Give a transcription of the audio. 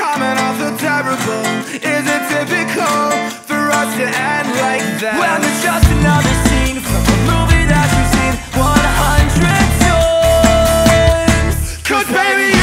common or so terrible? Is it typical for us to end like that? Well, it's just another scene from a movie that you've seen 100 times Cause baby